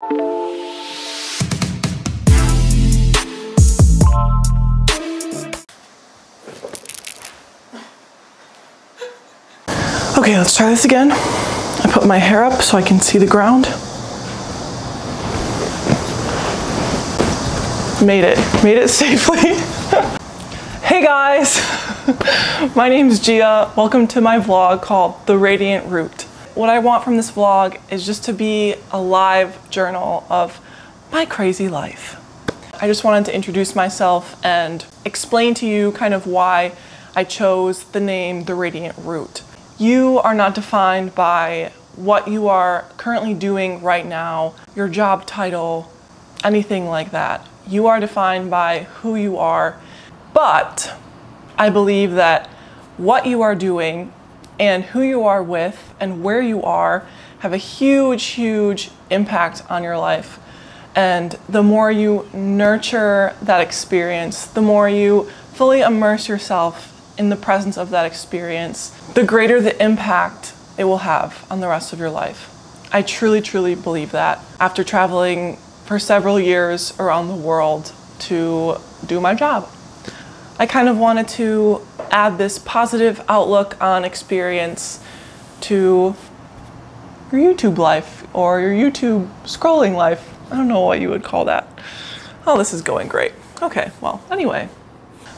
Okay, let's try this again. I put my hair up so I can see the ground. Made it, made it safely. hey guys, my name is Gia. Welcome to my vlog called The Radiant Root. What I want from this vlog is just to be a live journal of my crazy life. I just wanted to introduce myself and explain to you kind of why I chose the name The Radiant Root. You are not defined by what you are currently doing right now, your job title, anything like that. You are defined by who you are. But I believe that what you are doing and who you are with and where you are have a huge, huge impact on your life. And the more you nurture that experience, the more you fully immerse yourself in the presence of that experience, the greater the impact it will have on the rest of your life. I truly, truly believe that. After traveling for several years around the world to do my job, I kind of wanted to add this positive outlook on experience to your YouTube life or your YouTube scrolling life. I don't know what you would call that. Oh, this is going great. Okay, well, anyway,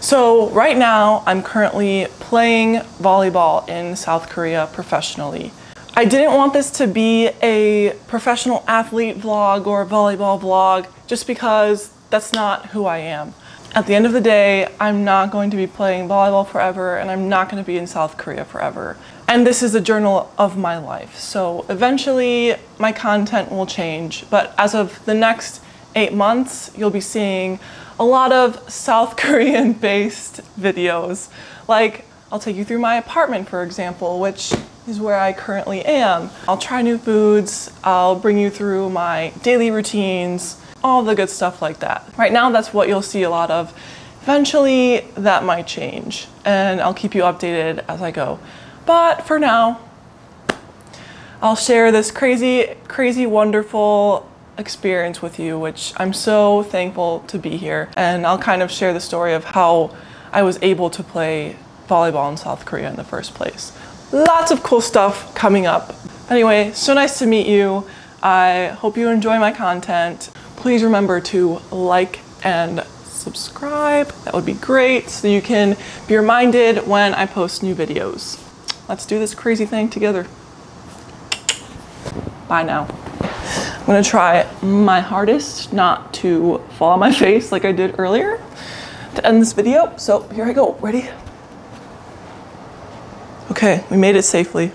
so right now I'm currently playing volleyball in South Korea professionally. I didn't want this to be a professional athlete vlog or a volleyball vlog just because that's not who I am. At the end of the day, I'm not going to be playing volleyball forever and I'm not going to be in South Korea forever. And this is a journal of my life. So eventually my content will change, but as of the next eight months, you'll be seeing a lot of South Korean based videos. Like, I'll take you through my apartment, for example, which is where I currently am. I'll try new foods, I'll bring you through my daily routines, all the good stuff like that. Right now, that's what you'll see a lot of. Eventually, that might change, and I'll keep you updated as I go. But for now, I'll share this crazy, crazy, wonderful experience with you, which I'm so thankful to be here. And I'll kind of share the story of how I was able to play volleyball in South Korea in the first place. Lots of cool stuff coming up. Anyway, so nice to meet you. I hope you enjoy my content. Please remember to like and subscribe. That would be great so you can be reminded when I post new videos. Let's do this crazy thing together. Bye now. I'm gonna try my hardest not to fall on my face like I did earlier to end this video. So here I go, ready? Okay, we made it safely.